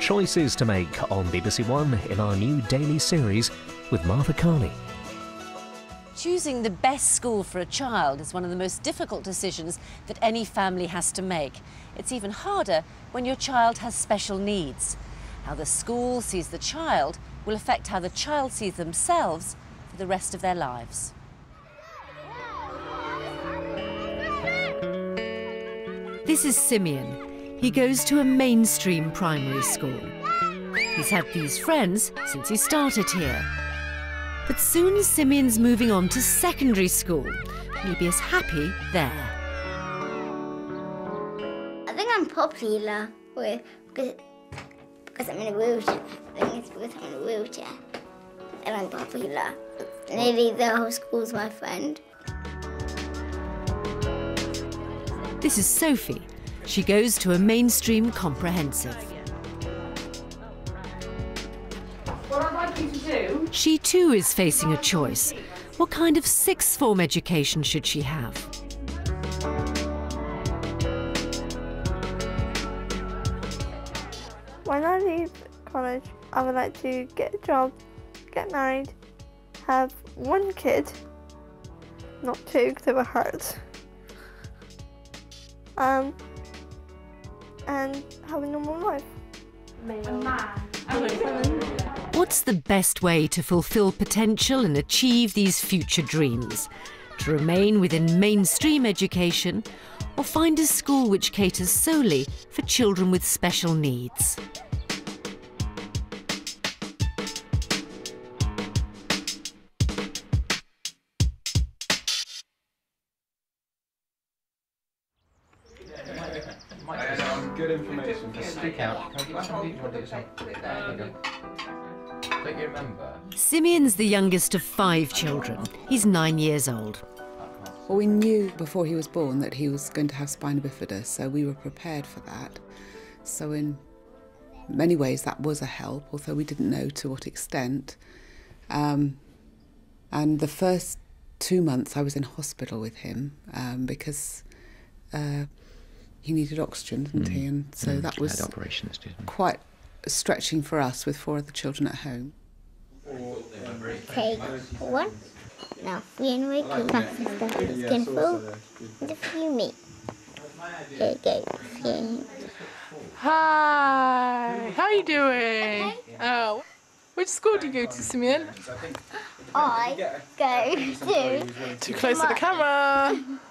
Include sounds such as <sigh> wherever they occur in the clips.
Choices to make on BBC One in our new daily series with Martha Kearney. Choosing the best school for a child is one of the most difficult decisions that any family has to make. It's even harder when your child has special needs. How the school sees the child will affect how the child sees themselves for the rest of their lives. This is Simeon. He goes to a mainstream primary school. He's had these friends since he started here. But soon Simeon's moving on to secondary school. He'll be as happy there. I think I'm popular with, because, because I'm in a wheelchair. I think it's because I'm in a wheelchair. And I'm popular. Nearly the whole school's my friend. This is Sophie. She goes to a mainstream comprehensive. What I'd like you to do She too is facing a choice. What kind of sixth form education should she have? When I leave college, I would like to get a job, get married, have one kid, not two because it would hurt, um, and have a normal life. What's the best way to fulfill potential and achieve these future dreams? To remain within mainstream education or find a school which caters solely for children with special needs? Information. Can I give you want to do something? There you go. Don't you remember? Simeon's the youngest of five children. He's nine years old. Well, we knew before he was born that he was going to have spina bifida, so we were prepared for that. So, in many ways, that was a help, although we didn't know to what extent. Um, and the first two months, I was in hospital with him um, because uh, he needed oxygen, didn't he? And so Mm, that had was operations, quite stretching for us with four other children at home. Take one. Now, we and we keep my sister skin full. And if you meet. Here you go. Skin. Hi, how are you doing? Oh, which school do you go to, Simeon? I go to. Too close to the camera. <laughs>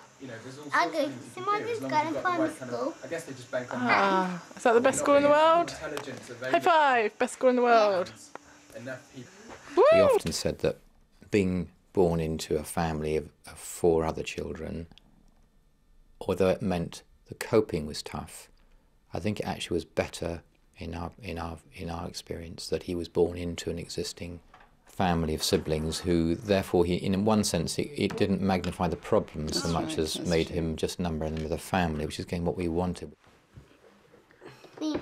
I go to St. Martin's Garden Primary School. I guess they just bank on Ah, is that the best school in the world? High five, best school in the world. Enough people. He often said that being born into a family of, of four other children, although it meant the coping was tough, I think it actually was better in our in our in our experience that he was born into an existing family of siblings who therefore he in one sense it, it didn't magnify the problems so much right, as made true. him just number in the family which is again what we wanted We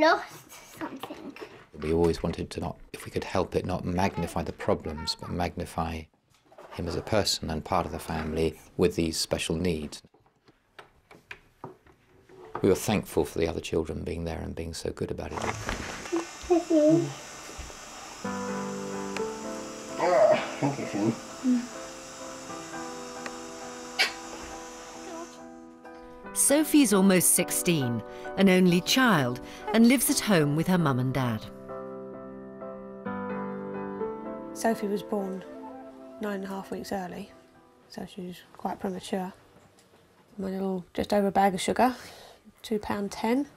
lost something. We always wanted to not, if we could help it, not magnify the problems, but magnify him as a person and part of the family with these special needs. We were thankful for the other children being there and being so good about it. Sophie's almost 16, an only child, and lives at home with her mum and dad. Sophie was born nine and a half weeks early, so she was quite premature. My little, just over a bag of sugar, two pound ten.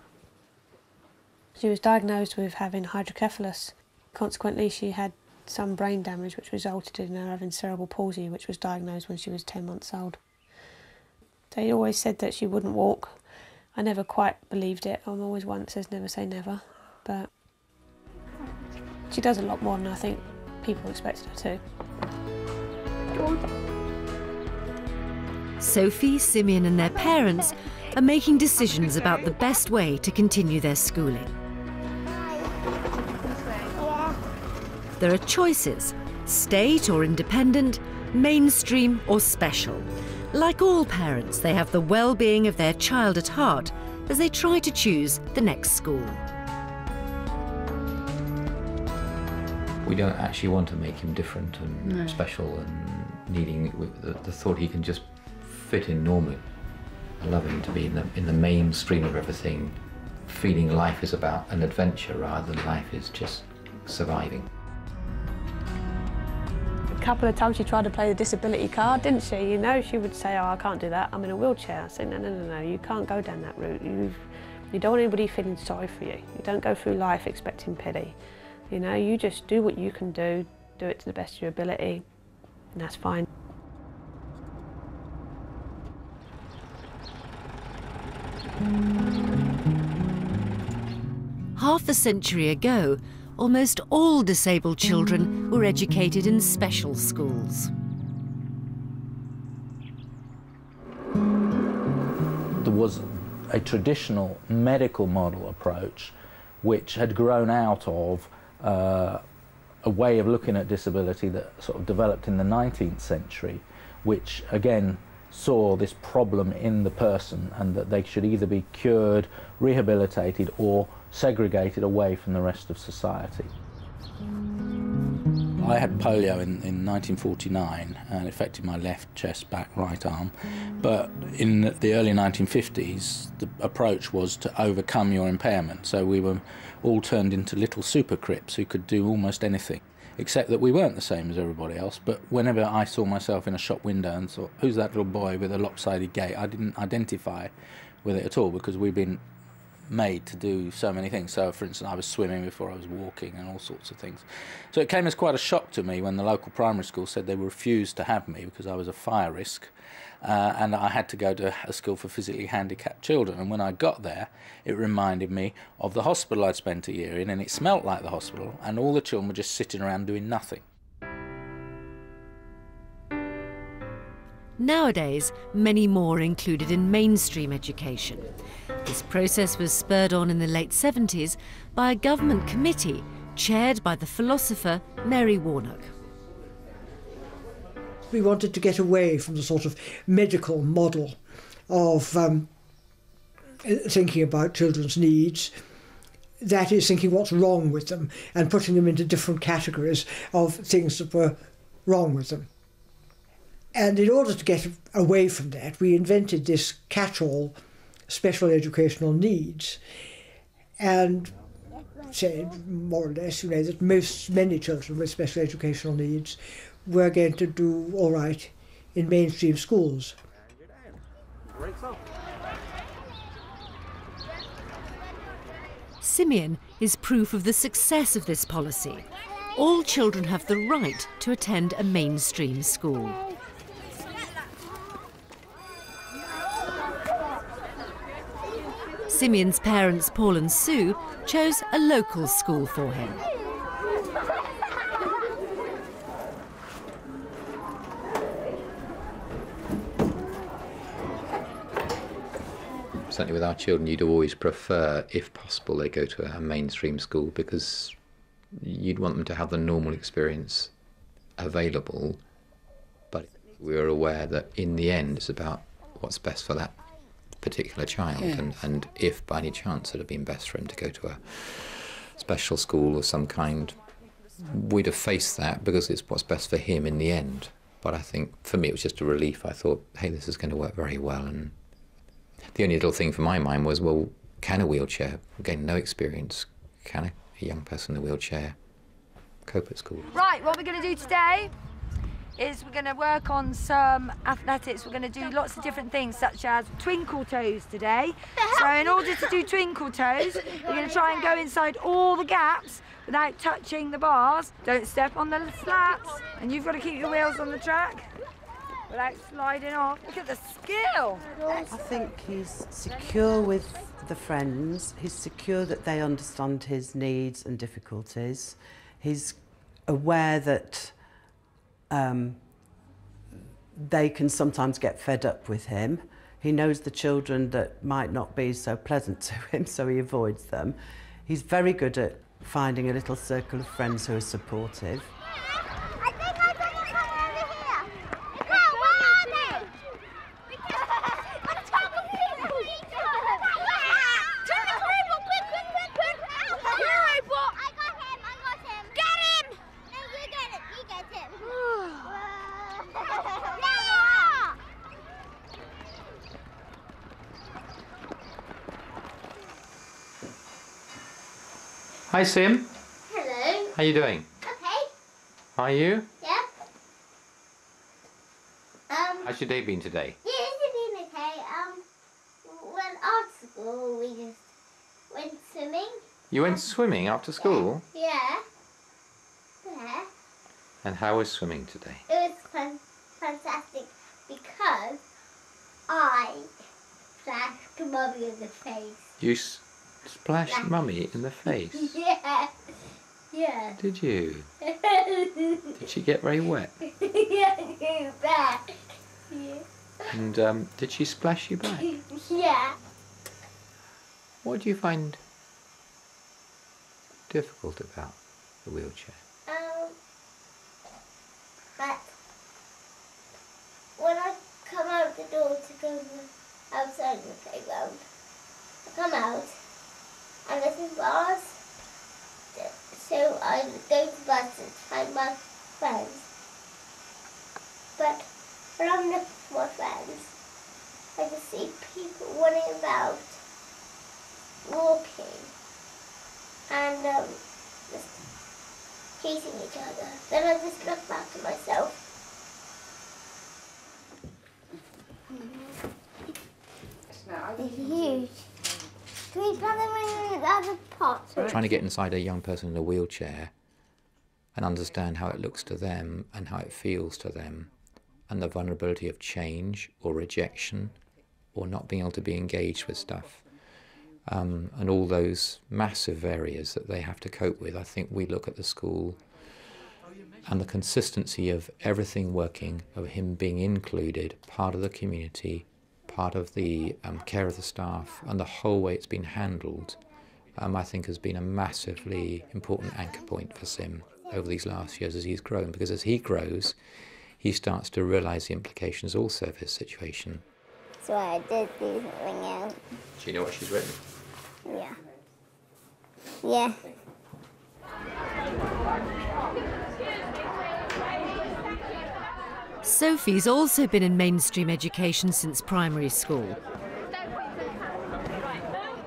She was diagnosed with having hydrocephalus. Consequently, she had some brain damage, which resulted in her having cerebral palsy, which was diagnosed when she was ten months old. They always said that she wouldn't walk. I never quite believed it. I'm always one that says never say never, but she does a lot more than I think people expected her to. Sophie, Simeon, and their parents are making decisions about the best way to continue their schooling. There are choices state or independent, mainstream or special. Like all parents, they have the well being of their child at heart as they try to choose the next school. We don't actually want to make him different and No. special and needing the, the thought he can just fit in normally. I love him to be in the, in the mainstream of everything, feeling life is about an adventure rather than life is just surviving. Couple of times she tried to play the disability card, didn't she? You know, she would say, oh, I can't do that, I'm in a wheelchair. I said, no, no, no, no, you can't go down that route. You, you don't want anybody feeling sorry for you. You don't go through life expecting pity. You know, you just do what you can do, do it to the best of your ability, and that's fine. Half a century ago, almost all disabled children were educated in special schools. there was a traditional medical model approach which had grown out of uh, a way of looking at disability that sort of developed in the 19th century, which again saw this problem in the person and that they should either be cured, rehabilitated, or segregated away from the rest of society. I had polio in, in 1949 and affected my left chest, back, right arm. But in the early 1950s, the approach was to overcome your impairment. So we were all turned into little super crips who could do almost anything. Except that we weren't the same as everybody else. But whenever I saw myself in a shop window and thought, who's that little boy with a lopsided gait, I didn't identify with it at all because we've been made to do so many things. So, for instance, I was swimming before I was walking and all sorts of things. So it came as quite a shock to me when the local primary school said they refused to have me because I was a fire risk. Uh, and I had to go to a school for physically handicapped children. And when I got there, it reminded me of the hospital I'd spent a year in, and it smelt like the hospital, and all the children were just sitting around doing nothing. Nowadays, many more are included in mainstream education. This process was spurred on in the late 70s by a government committee chaired by the philosopher Mary Warnock. We wanted to get away from the sort of medical model of um, thinking about children's needs. That is, thinking what's wrong with them and putting them into different categories of things that were wrong with them. And in order to get away from that, we invented this catch all special educational needs and said, more or less, you know, that most, many children with special educational needs were going to do all right in mainstream schools. Simeon is proof of the success of this policy. All children have the right to attend a mainstream school. Simeon's parents, Paul and Sue, chose a local school for him. certainly with our children, you'd always prefer, if possible, they go to a mainstream school because you'd want them to have the normal experience available. But we are aware that in the end, it's about what's best for that particular child. Yeah. And, and if by any chance it had been best for him to go to a special school of some kind, we'd have faced that because it's what's best for him in the end. But I think for me, it was just a relief. I thought, hey, this is going to work very well. And the only little thing for my mind was, well, can a wheelchair, again, no experience, can a, a young person in a wheelchair cope at school? Right, what we're going to do today is we're going to work on some athletics. We're going to do lots of different things, such as twinkle toes today. So in order to do twinkle toes, <laughs> we're going to try and go inside all the gaps without touching the bars. Don't step on the slats, and you've got to keep your wheels on the track without sliding off. Look at the skill. I think he's secure with the friends. He's secure that they understand his needs and difficulties. He's aware that um, they can sometimes get fed up with him. He knows the children that might not be so pleasant <laughs> to him, so he avoids them. He's very good at finding a little circle of friends who are supportive. Sim. Hello. How you doing? Okay. Are you? Yeah. Um. How's your day been today? Yeah, it's been okay. Um. When after school, we just went swimming. You went swimming after school? Yeah. Yeah. And how was swimming today? It was fun, fantastic because I flashed Mummy in the face. You s- splashed Mummy in the <laughs> face. Yeah. <laughs> Yeah. Did you? <laughs> Did she get very wet? yeah, you bet. Yeah. And um, did she splash you back? <laughs> Yeah. What do you find difficult about the wheelchair? Um, but when I come out the door to go outside the playground, I come out and there's bars. So I go to bars to find my friends. But when I'm looking for my friends, I just see people running about, walking, and um, just chasing each other. Then I just look back at myself. They're huge. We them in? Trying to get inside a young person in a wheelchair and understand how it looks to them and how it feels to them and the vulnerability of change or rejection or not being able to be engaged with stuff um, and all those massive areas that they have to cope with. I think we look at the school and the consistency of everything working, of him being included, part of the community, part of the um, care of the staff, and the whole way it's been handled, um, I think has been a massively important anchor point for Sim over these last years as he's grown. Because as he grows, he starts to realise the implications also of his situation. So I did do something else. Do you know what she's written? Yeah. Yeah. Sophie's also been in mainstream education since primary school.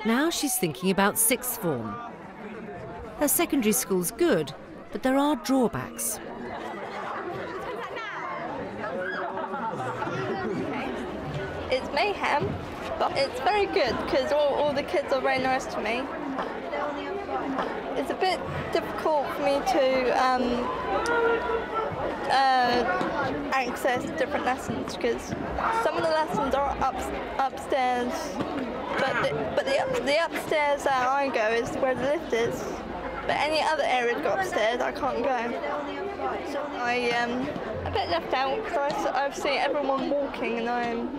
Now she's thinking about sixth form. Her secondary school's good, but there are drawbacks. It's mayhem, but it's very good because all, all the kids are very nice to me. It's a bit difficult for me to um, uh, access different lessons because some of the lessons are up, upstairs, but the, but the, the upstairs that I go is where the lift is. But any other area to go upstairs, I can't go. So I um, a bit left out because I've seen everyone walking and I'm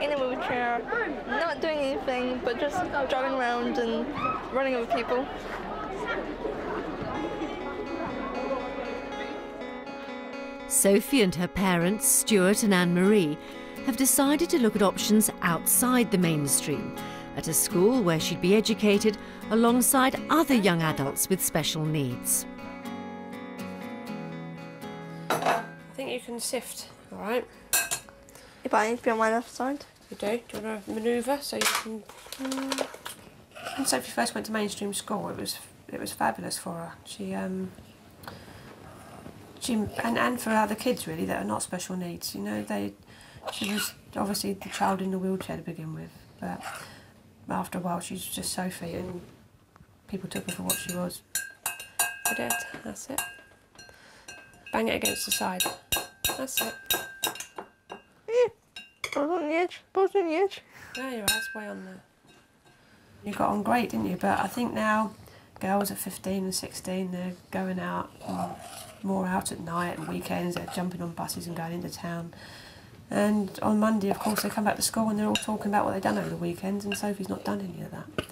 in a wheelchair, not doing anything, but just driving around and running over people. Sophie and her parents, Stuart and Anne Marie, have decided to look at options outside the mainstream, at a school where she'd be educated alongside other young adults with special needs. I think you can sift, all right? If I need to be on my left side. You do? Do you want to manoeuvre so you can... Mm. When Sophie first went to mainstream school, it was it was fabulous for her. She um, she and, and for other kids really that are not special needs. You know, they she was obviously the child in the wheelchair to begin with, but after a while she's just Sophie, and people took her for what she was. Put it. That's it. Bang it against the side. That's it. I was on the edge. I was on the edge. Yeah, you're right, way on there. You got on great, didn't you? But I think now girls at 15 and 16, they're going out and more out at night and weekends, they're jumping on buses and going into town. And on Monday, of course, they come back to school and they're all talking about what they've done over the weekends. and Sophie's not done any of that.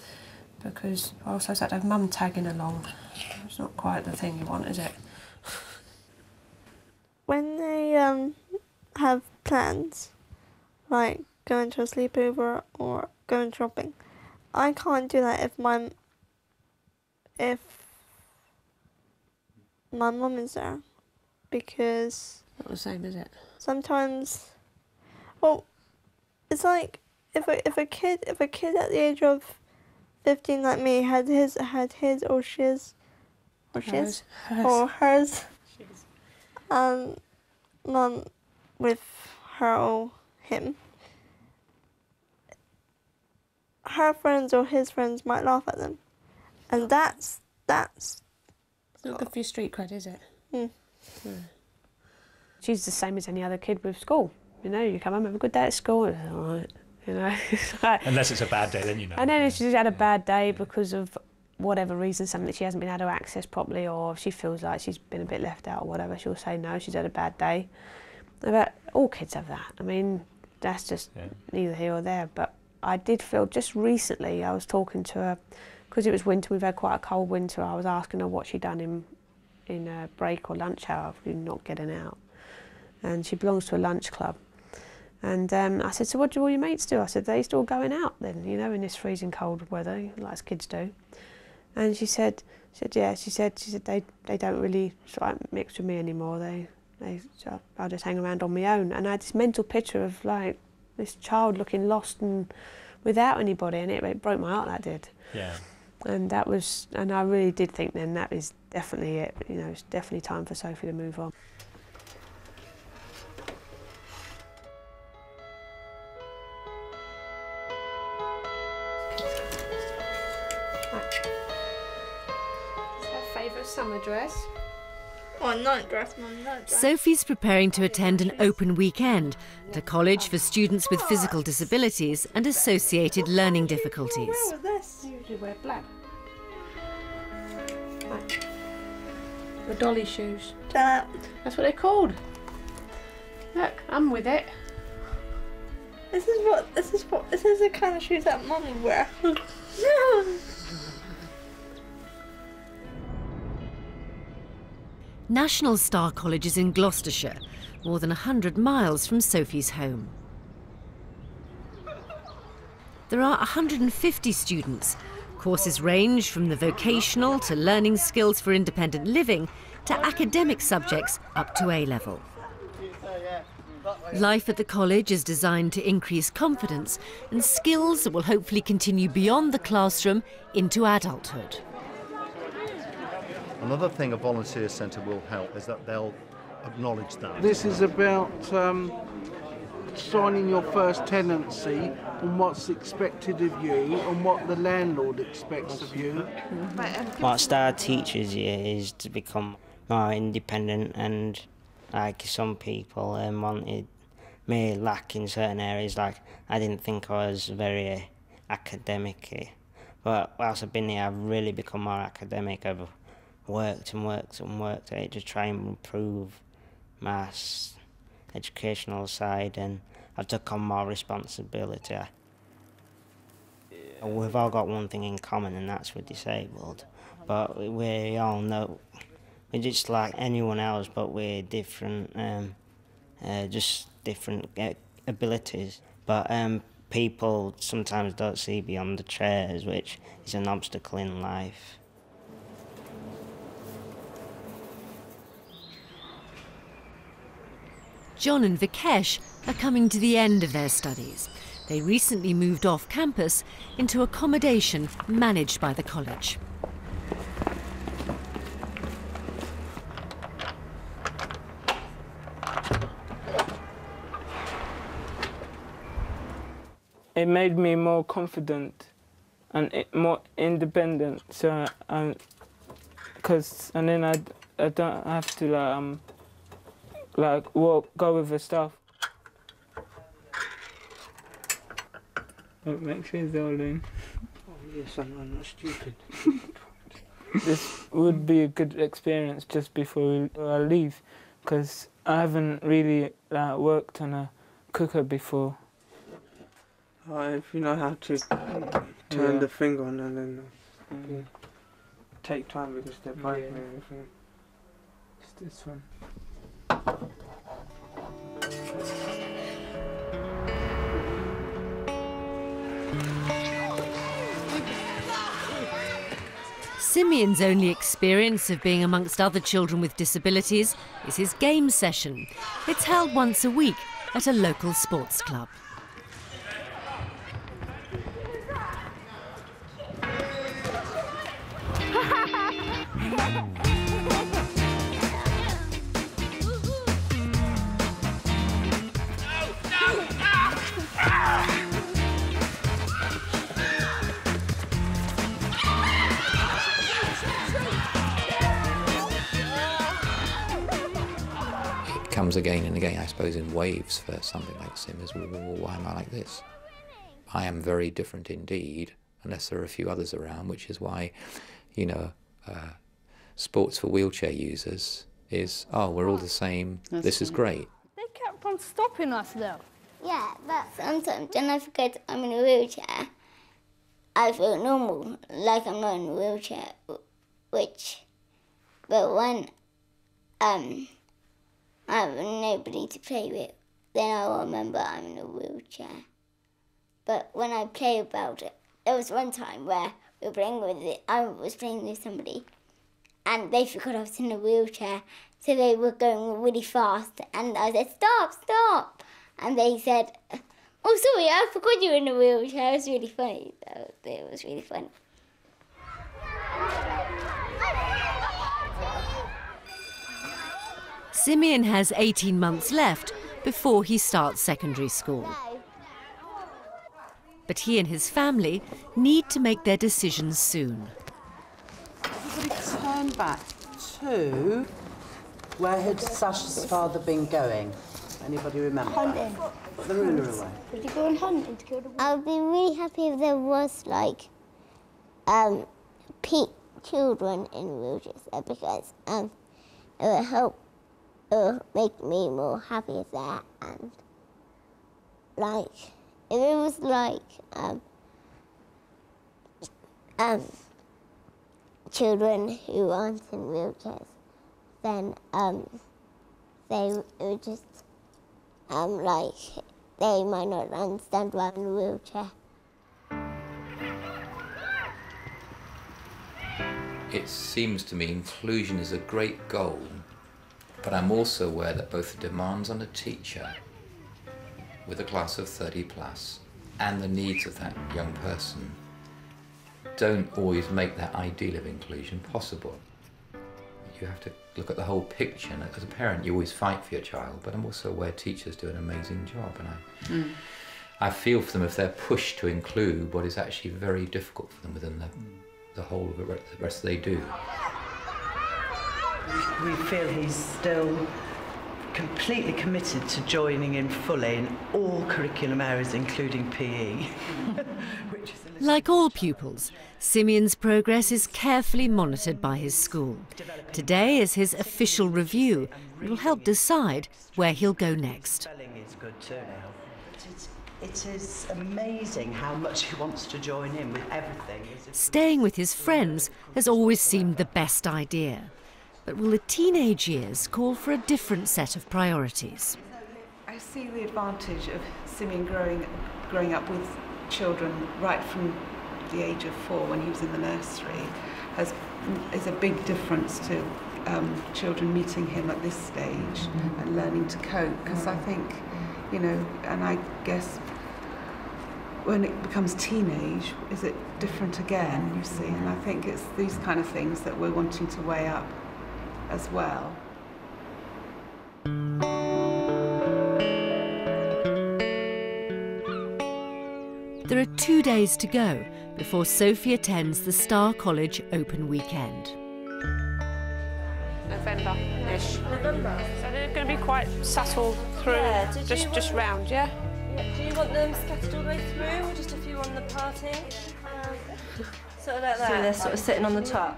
Because I also had to have mum tagging along. It's not quite the thing you want, is it? When they um have plans, like going to a sleepover or going shopping, I can't do that if my if my mum is there because Not the same, is it? sometimes well it's like if a if a kid if a kid at the age of 15 like me had his had his or she's or she's Hers. or hers um mum with her or him her friends or his friends might laugh at them and that's that's It's not good for your street cred, is it? Hmm. No. She's the same as any other kid with school. You know, you come home, have a good day at school, it's all right. You know, <laughs> like- Unless it's a bad day, then you know. and then if she's had a bad day because of whatever reason, something that she hasn't been able to access properly, or if she feels like she's been a bit left out or whatever, she'll say no, she's had a bad day. But all kids have that. I mean, that's just neither here or there. But I did feel just recently, I was talking to her, because it was winter, we've had quite a cold winter, I was asking her what she'd done in, in a break or lunch hour, if not getting out. And she belongs to a lunch club. And um, I said, so what do all your mates do? I said, they still going out then, you know, in this freezing cold weather, like as kids do. And she said, she said, yeah, she said, she said they, they don't really sort of mix with me anymore. They, they, I just hang around on my own. And I had this mental picture of like this child looking lost and without anybody, and it, it broke my heart. That did. Yeah. and that was and I really did think then that is definitely it. You know it's definitely time for Sophie to move on. Night dress, mum, night dress. Sophie's preparing to attend an open weekend at a college for students with physical disabilities and associated learning difficulties. this? Usually wear black. The dolly shoes. That. That's what they're called. Look, I'm with it. This is what this is what this is the kind of shoes that mummy wear. <laughs> National Star College is in Gloucestershire, more than 100 miles from Sophie's home. There are 150 students. Courses range from the vocational to learning skills for independent living to academic subjects up to A level. Life at the college is designed to increase confidence and skills that will hopefully continue beyond the classroom into adulthood. Another thing a volunteer centre will help is that they'll acknowledge that. This is about um, signing your first tenancy and what's expected of you and what the landlord expects of you. What Star teaches you is to become more independent and like some people um, wanted me lack in certain areas like I didn't think I was very academic but whilst I've been here I've really become more academic I've worked and worked and worked at it to try and improve my educational side and I've took on more responsibility. We've all got one thing in common and that's we're disabled. But we- we all know we're just like anyone else but we're different, um, uh, just different uh, abilities. But um, people sometimes don't see beyond the chairs, which is an obstacle in life. John and Vikesh are coming to the end of their studies. They recently moved off campus into accommodation managed by the college. it made me more confident and more independent. So, um, cause and then I, I don't have to like um, like walk go with the stuff. It makes me darling. Oh, yes, I'm, I'm not stupid. <laughs> this would be a good experience just before we- I leave, because I haven't really like, worked on a cooker before. Uh, if you know how to turn Yeah. the thing on and then uh, yeah. take time because they're breaking Yeah. and everything. It's this one. Simeon's only experience of being amongst other children with disabilities is his game session. It's held once a week at a local sports club. Comes again and again, I suppose, in waves for something like Sim is, well, well, why am I like this? I am very different indeed, unless there are a few others around, which is why, you know, uh, sports for wheelchair users is, oh, we're all the same, That's this is great. They kept on stopping us though. Yeah, but sometimes when I forget I'm in a wheelchair, I feel normal, like I'm not in a wheelchair, which, but when um, I have nobody to play with, then I will remember I'm in a wheelchair. But when I play about it, there was one time where we were playing with it, I was playing with somebody, and they forgot I was in a wheelchair, so they were going really fast, and I said, stop, stop! And they said, oh, sorry, I forgot you were in a wheelchair. It was really funny. That was, it was really funny. Simeon has 18 months left before he starts secondary school. But he and his family need to make their decisions soon. Everybody turn back to where had Sasha's father been going? Anybody remember? Hunting. Put the ruler away. Did you go on hunting to kill the I would be really happy if there was like um pe- children in wheelchairs there because um it would help make me more happy there and like if it was like um um children who aren't in wheelchairs then um they would just um like they might not understand why I'm in a wheelchair. It seems to me inclusion is a great goal, but I'm also aware that both the demands on a teacher with a class of 30 plus and the needs of that young person don't always make that ideal of inclusion possible. You have to look at the whole picture, and as a parent, you always fight for your child, but I'm also aware teachers do an amazing job, and I, hmm. I feel for them if they're pushed to include what is actually very difficult for them within the, the whole of the rest they do. We feel he's still completely committed to joining in fully in all curriculum areas, including PE. <laughs> Like all pupils, Simeon's progress is carefully monitored by his school. Today is his official review and will help decide where he'll go next. Spelling is good too now. But it's, amazing how much he wants to join in with everything. Staying with his friends has always seemed the best idea. But will the teenage years call for a different set of priorities? I see the advantage of Simeon growing, growing up with children right from the age of four when he was in the nursery has, is a big difference to um, children meeting him at this stage and learning to cope because I think, you know, and I guess when it becomes teenage, is it different again, you see? And I think it's these kind of things that we're wanting to weigh up as well. There are two days to go before Sophie attends the Star College Open Weekend. November-ish. November. So they're going to be quite subtle through, Yeah, did just want- just round, yeah. Do you want them scattered all the way through, or just a few on the parting? Um, sort of like that. So they're sort of sitting on the top.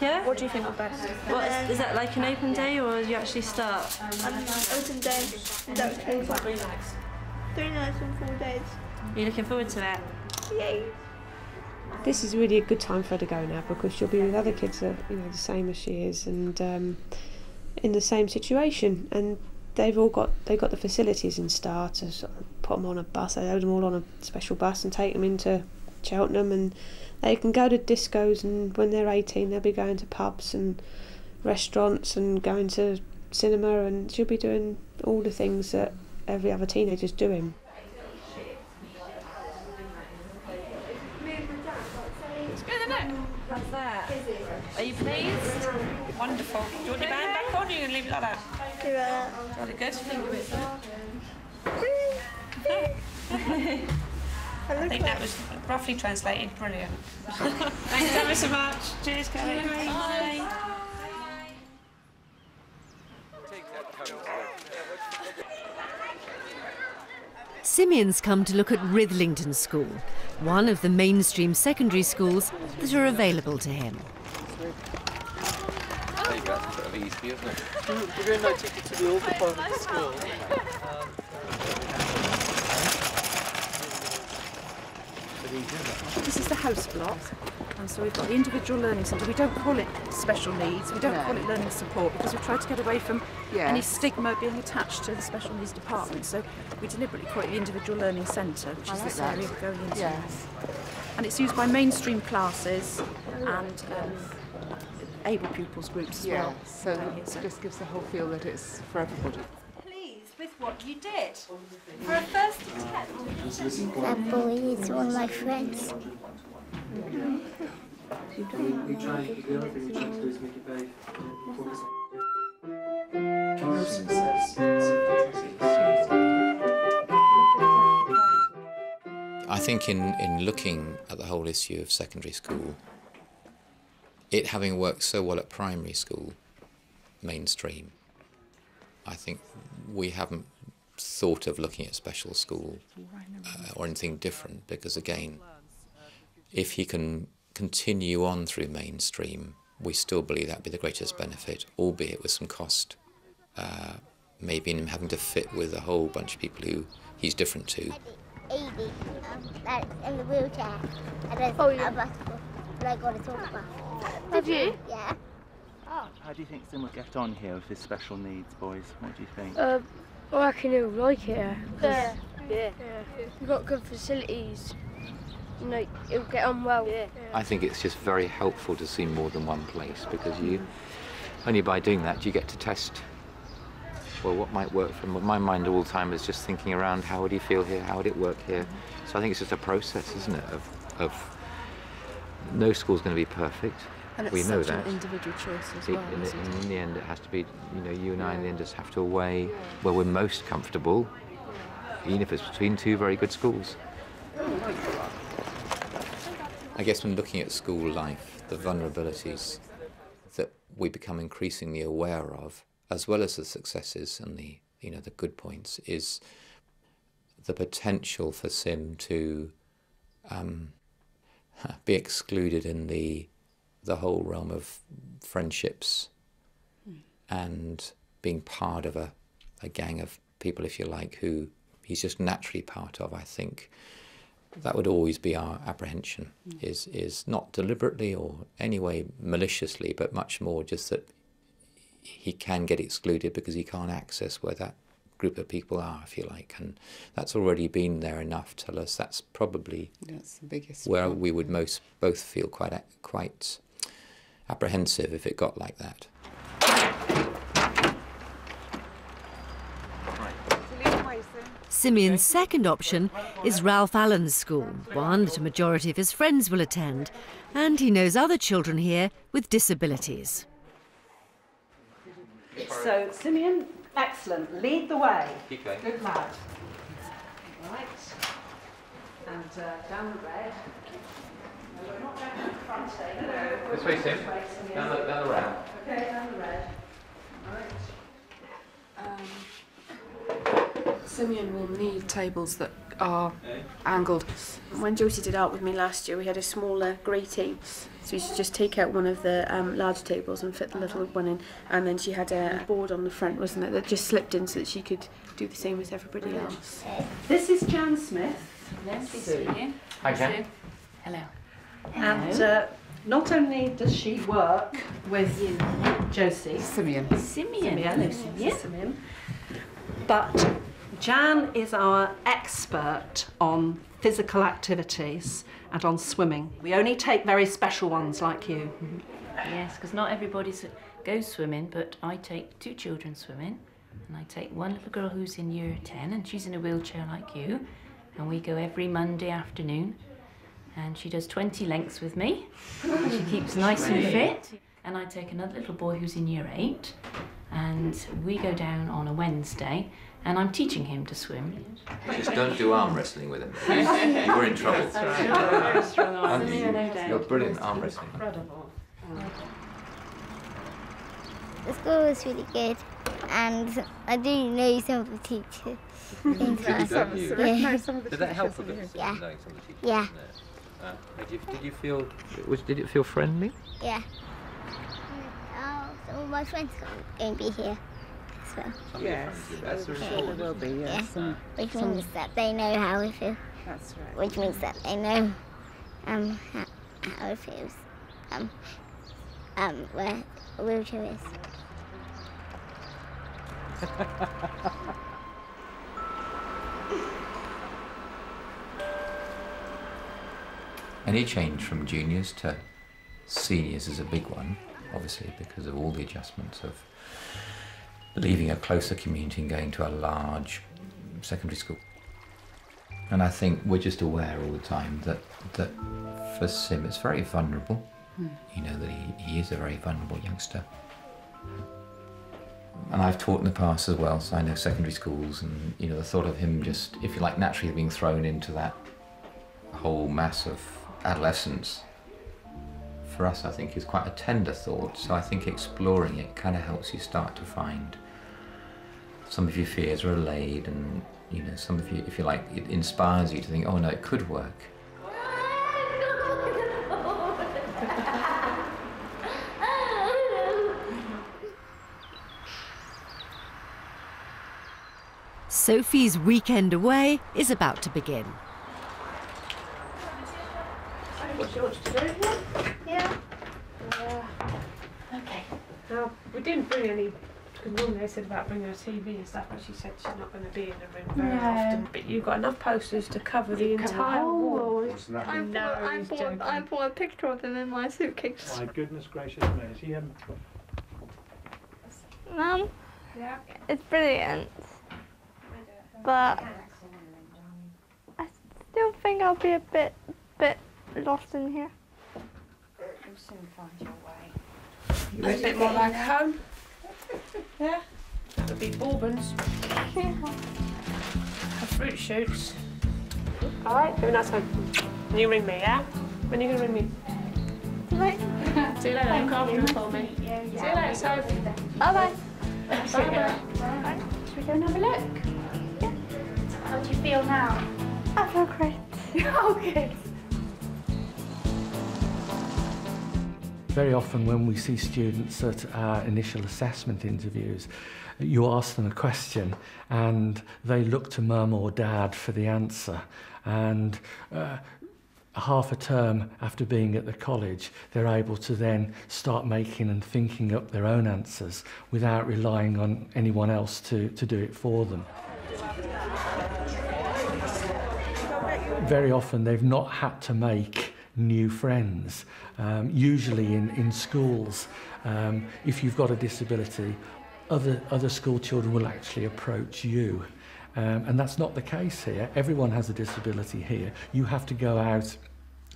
Yeah. What do you think of best? What is, is that like an open day, or do you actually start? Open day. That was really fun. Three nights and four days. Are you looking forward to it? Yay. This is really a good time for her to go now because she'll be with other kids that you know the same as she is and um, in the same situation and they've all got they've got the facilities in Star to sort of put them on a bus. They load them all on a special bus and take them into Cheltenham and they can go to discos and when they're 18 they'll be going to pubs and restaurants and going to cinema and she'll be doing all the things that every other teenager's doing. It's good, isn't it? How's that? Are you pleased? Wonderful. Do you want your band back on, or are you going to leave it like that? Do that. Jolly good. <laughs> I think that was roughly translated brilliant. Thanks ever so much. Cheers, Kelly. Bye. Bye. Simeon's come to look at Writhlington School, one of the mainstream secondary schools that are available to him. That's of easy, isn't it? We're going to take you to the of the school. Um, This is the house block. And so we've got the individual learning centre. We don't call it special needs, we don't No. call it learning support because we try to get away from Yes. any stigma being attached to the special needs department. So we deliberately call it the individual learning centre, which I is like this that. area we're going into. Yes. And it's used by mainstream classes and um, able pupils groups as Yeah, well. so it just gives the whole feel that it's for everybody. Pleased with what you did for a first attempt. That boy is one of my friends. I think in, in looking at the whole issue of secondary school, it having worked so well at primary school, mainstream, I think we haven't thought of looking at special school uh, or anything different because, again, if he can continue on through mainstream, we still believe that'd be the greatest benefit, albeit with some cost. Uh, maybe in him having to fit with a whole bunch of people who he's different to. Edie, um, that's in the wheelchair. And there's Oh, yeah. a basketball, like on a tour. Have you? Yeah. How do you think Sim will get on here with his special needs, boys? What do you think? Uh, Oh, I reckon he'll like it here. 'cause, Yeah. Yeah. We've got good facilities. You know, he'll get on well. Yeah. I think it's just very helpful to see more than one place because you only by doing that you get to test well what might work for him. My mind all the time is just thinking around how would he feel here, how would it work here. So I think it's just a process, isn't it, of, of no school's going to be perfect. And it's we know such that. an individual choice as It- well. in, isn't the, in the end, it has to be, you know, you and I in the end just have to weigh where we're most comfortable, even if it's between two very good schools. I guess when looking at school life, the vulnerabilities that we become increasingly aware of, as well as the successes and the you know the good points, is the potential for Sim to um, <laughs> be excluded in the the whole realm of friendships and being part of a, a gang of people, if you like, who he's just naturally part of. I think that would always be our apprehension hmm. is is not deliberately or anyway maliciously but much more just that he can get excluded because he can't access where that group of people are if you like and that's already been there enough to tell us that's probably That's the biggest where problem. we would most both feel quite quite apprehensive if it got like that Simeon's second option is Ralph Allen's school, one that a majority of his friends will attend, and he knows other children here with disabilities. So, Simeon, excellent. Lead the way. Keep going. Good lad. Right. And uh, down the red. No, we're not going to the front, eh? No. This way, Sim. This. Down the- down the ramp. Okay, down the red. Simeon will need tables that are angled. When Josie did art with me last year, we had a smaller grating, so you should just take out one of the um, large tables and fit the little one in. And then she had a board on the front, wasn't it, that just slipped in so that she could do the same as everybody else. This is Jan Smith. Nice to see you. Hi, Jan. Hello. And uh, not only does she work with Josie, Simeon, Simeon. Simeon, Simeon. Simeon, but Jan is our expert on physical activities and on swimming. We only take very special ones like you. Yes, because not everybody goes swimming, but I take two children swimming, and I take one little girl who's in year 10, and she's in a wheelchair like you, and we go every Monday afternoon, and she does 20 lengths with me. she keeps nice and fit. And I take another little boy who's in year 8, and we go down on a Wednesday, and I'm teaching him to swim. just don't do arm wrestling with him you <laughs> were in trouble Very strong arm. you, you're brilliant arm wrestling Incredible. The school was really good, and I do know some of the teachers. in class. Don't you? Yeah. Did that help a bit? Yeah. Knowing some of the teachers, Yeah. Didn't? Uh, did, you, did you feel? Was, did it feel friendly? Yeah. Oh, some of my friends are going to be here as well. Some of your Yes. That's Yeah. really There will be, yes. Uh, Which some- means that they know how we feel. That's right. Which means that they know um, how, how it feels. Um, um, where a wheelchair is. <laughs> Any change from juniors to seniors is a big one, obviously, because of all the adjustments of leaving a closer community and going to a large secondary school. And I think we're just aware all the time that, that for Sim it's very vulnerable. Hmm. You know that he, he is a very vulnerable youngster. And I've taught in the past as well, so I know secondary schools, and you know the thought of him just, if you like, naturally being thrown into that whole mass of adolescence, for us, I think, is quite a tender thought. So I think exploring it kind of helps you start to find some of your fears are allayed, and you know some of you, if you like, it inspires you to think, oh no, it could work. Sophie's weekend away is about to begin. What you want to do? Yeah. okay. Now, we didn't bring any, because normally they said about bringing a TV and stuff, but she said she's not going to be in the room very No. often. But you've got enough posters to cover the entire wall. wall. I No, bought, I he's bought. I bought a picture of them in my suitcase. My goodness gracious me. Is he, um, Mum, yeah. it's brilliant, but I still think I'll be a bit, bit lost in here. You'll soon find your way. You a bit more like home? <laughs> Yeah? That would be Bourbons. Have fruit shoots. Alright, very nice home. And you ring me, yeah? When are you going to ring me? Tonight. <laughs> See you later. Look after him for me. See you later, Sophie. Bye bye. Bye bye. Should we go and have a look? Yeah. How do you feel now? I feel great. <laughs> oh, good. Very often, when we see students at our initial assessment interviews, you ask them a question and they look to mum or dad for the answer. And uh, half a term after being at the college, they're able to then start making and thinking up their own answers without relying on anyone else to, to do it for them. Very often, they've not had to make new friends. Um, usually in, in schools, um, if you've got a disability, other, other school children will actually approach you. Um, and that's not the case here. Everyone has a disability here. You have to go out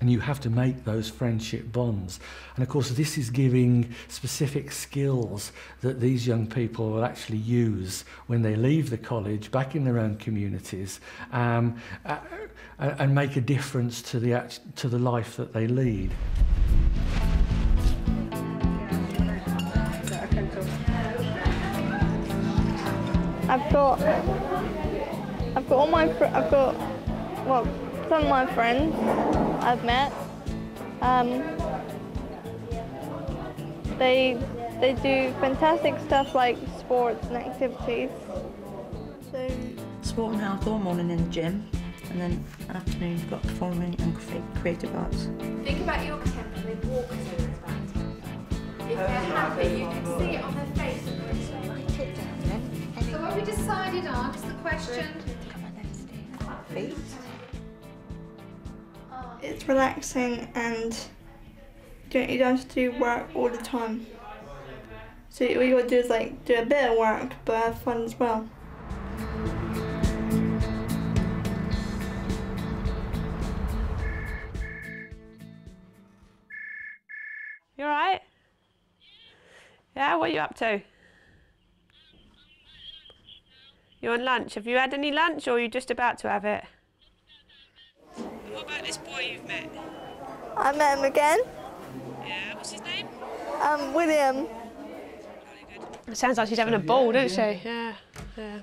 and you have to make those friendship bonds. And of course, this is giving specific skills that these young people will actually use when they leave the college, back in their own communities, um, uh, and make a difference to the, to the life that they lead. I've got, I've got all my, I've got, well, some of my friends I've met. Um, they, they do fantastic stuff like sports and activities. So sport and health all morning in the gym, and then afternoon you've got performing and creative arts. Think about your contemporary walk through it about If they're happy, you can see it on their face. So what we decided on is the question. Feet. It's relaxing and you don't, you don't have to do work all the time. So all you gotta do is like do a bit of work but have fun as well. You alright? Yeah, what are you up to? You're on lunch. Have you had any lunch or are you just about to have it? What about this boy you've met? I met him again. Yeah, what's his name? Um, William. It sounds like she's having a ball, doesn't she? Yeah, yeah.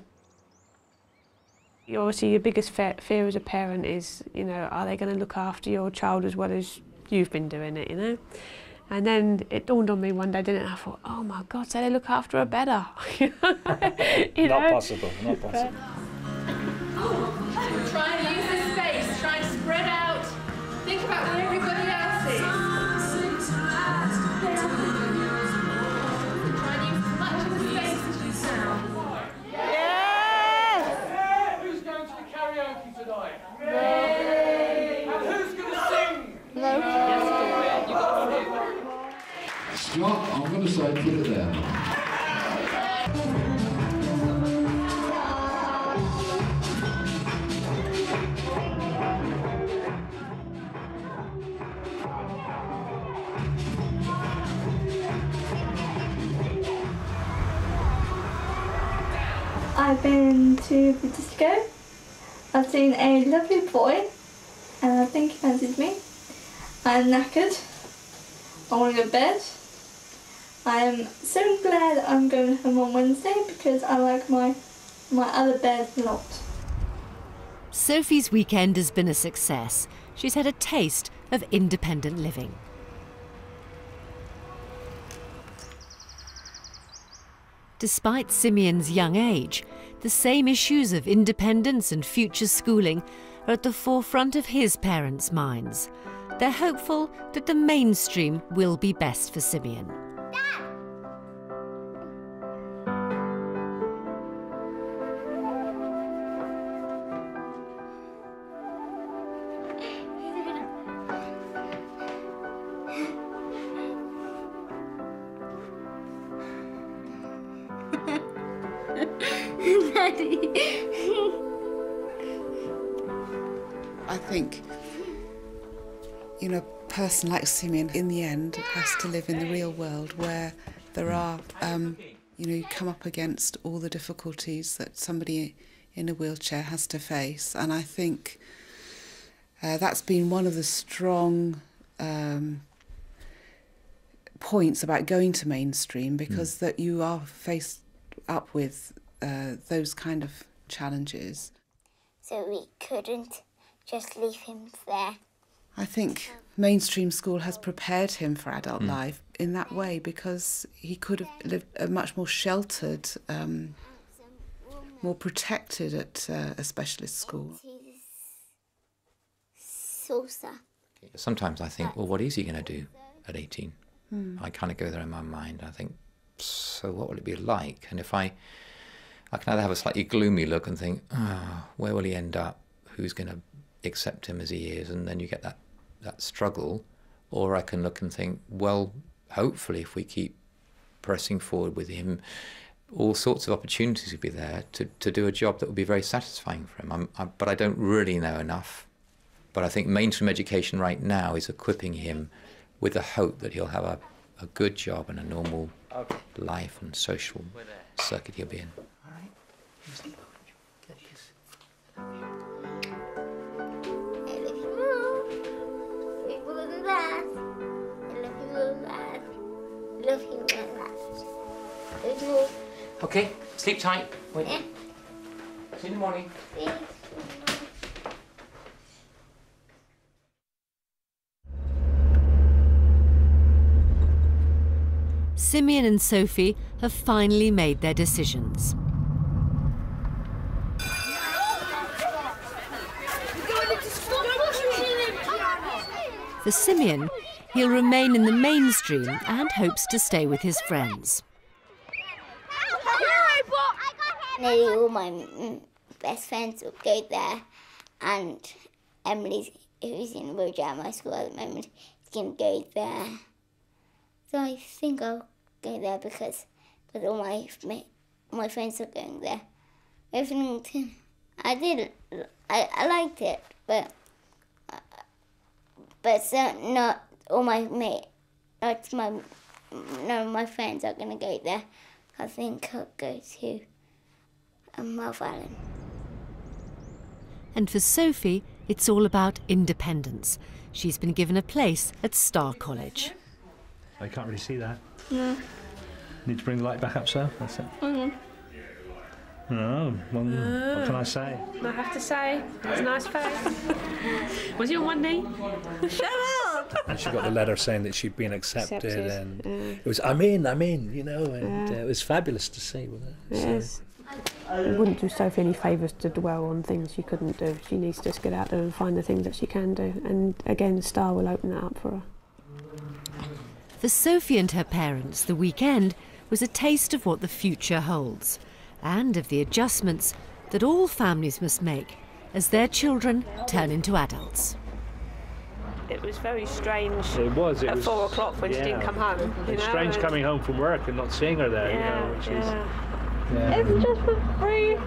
You- Obviously, your biggest fe- fear as a parent is, you know, are they going to look after your child as well as you've been doing it, you know? And then it dawned on me one day, didn't it? I thought, oh my God, so they look after her better. <laughs> you Not possible, not possible. Try Me. I'm knackered. I want to go to bed. I'm so glad I'm going home on Wednesday because I like my my other bed a lot. Sophie's weekend has been a success. She's had a taste of independent living. Despite Simeon's young age, the same issues of independence and future schooling are at the forefront of his parents' minds. They're hopeful that the mainstream will be best for Simeon. Daddy. Think, you know, a person like Simeon, in the end, has to live in the real world where there are, um, you know, you come up against all the difficulties that somebody in a wheelchair has to face. And I think uh, that's been one of the strong um, points about going to mainstream because that you are faced up with uh, those kind of challenges. So we couldn't just leave him there. I think mainstream school has prepared him for adult Mm. life in that way because he could have lived a much more sheltered, um, more protected at uh, a specialist school. Saucer. Sometimes I think, well, what is he going to do at 18? Hmm. I kind of go there in my mind. I think, so what will it be like? And if I, I can either have a slightly gloomy look and think, oh, where will he end up? Who's going to accept him as he is? And then you get that, that struggle. Or I can look and think, well, hopefully, if we keep pressing forward with him, all sorts of opportunities will be there to, to do a job that will be very satisfying for him. I'm, I, but I don't really know enough. But I think mainstream education right now is equipping him with the hope that he'll have a, a good job and a normal life and social circuit he'll be in. I Love you more back. Love. Okay, sleep tight. Wait. Yeah. See you in the morning. Yeah. Simeon and Sophie have finally made their decisions. For Simeon, he'll remain in the mainstream and hopes to stay with his friends. Nearly all my best friends will go there, and Emily's, who's in a my school at the moment, is going to go there. So I think I'll go there because, because all my my, my friends are going there. Everything, I did, I, I liked it, but uh, but so not all my mate, not my none of my friends are gonna go there. I think I'll go to um, Mount Island. And for Sophie, it's all about independence. She's been given a place at Star College. I can't really see that. No. Need to bring the light back up, sir? That's it. Mm. No, well, what can I say? I have to say, it's a nice face. <laughs> Was you on one knee? Shut up! And she got the letter saying that she'd been accepted, Accepted, and yeah. it was, I'm in, I'm in, you know, and Yeah. uh, it was fabulous to see, wasn't it? So- Yes. It wouldn't do Sophie any favours to dwell on things she couldn't do. She needs to just get out there and find the things that she can do. And again, Star will open that up for her. For Sophie and her parents, the weekend was a taste of what the future holds and of the adjustments that all families must make as their children turn into adults. It was very strange. It was. It at was, four o'clock when she didn't come home. You It's know, strange and- coming home from work and not seeing her there, Yeah, you know, which is. yeah. Yeah. It's just for free. No,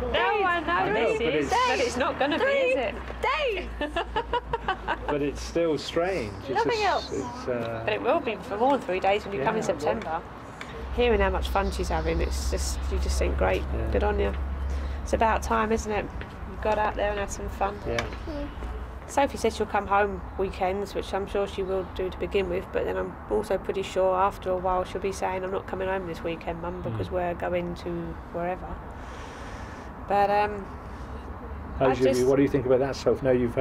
I know, I know, this but is, it's- but it's not going to be, is it? <laughs> Day. But it's still strange. It's Nothing just- else. It's, uh, But it will be for more than three days when you come in Yeah, it will. September. Hearing how much fun she's having, it's just you just think great. Good on you. It's about time, isn't it? You got out there and had some fun. Yeah. Sophie said she'll come home weekends, which I'm sure she will do to begin with. But then I'm also pretty sure after a while she'll be saying, "I'm not coming home this weekend, Mum, because Mm. we're going to wherever." But um, I How's your- just- what do you think about that, Soph? Now you've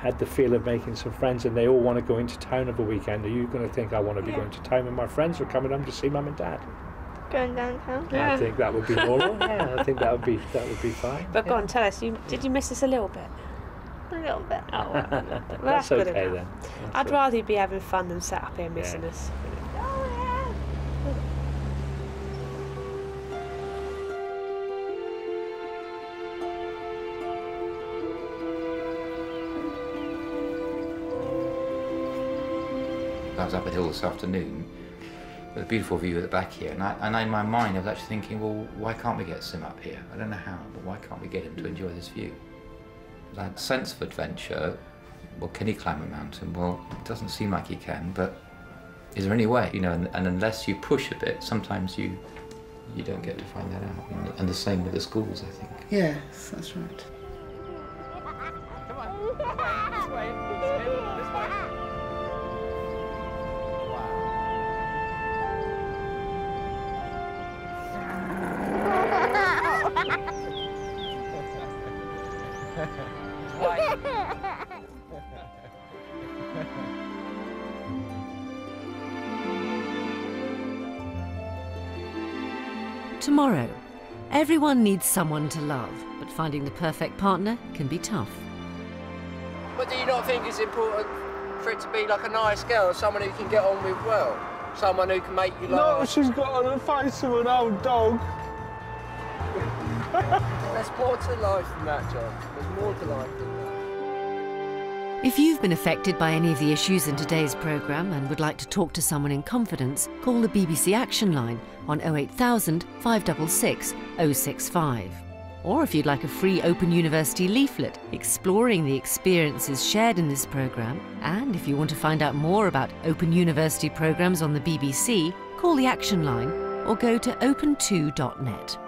had the feel of making some friends and they all want to go into town of a weekend. Are you going to think, I want to be going to town and my friends are coming home to see mum and dad? Going downtown. I think that would be normal. <laughs> yeah, I think that would be that would be fine. but go on, tell us. You, did you miss us a little bit? A little bit. <laughs> Oh, well, uh, well, That's that's good okay enough. then. That's I'd okay. rather you be having fun than sat up here missing us. I was up a hill this afternoon with a beautiful view at the back here, and, I, and in my mind I was actually thinking, well, why can't we get Sim up here? I don't know how, but why can't we get him to enjoy this view? That sense of adventure, well, can he climb a mountain? Well, it doesn't seem like he can, but is there any way? You know, and, and unless you push a bit, sometimes you you don't get to find that out. And, and the same with the schools, I think. Yes, that's right. Everyone needs someone to love, but finding the perfect partner can be tough. But do you not think it's important for it to be like a nice girl, someone who can get on with well? Someone who can make you laugh? No, she's got on the face of an old dog. <laughs> There's more to life than that, John. There's more to life than that. If you've been affected by any of the issues in today's programme and would like to talk to someone in confidence, call the BBC Action Line on 08000 566 065. Or if you'd like a free Open University leaflet exploring the experiences shared in this programme, and if you want to find out more about Open University programmes on the BBC, call the Action Line or go to open2.net.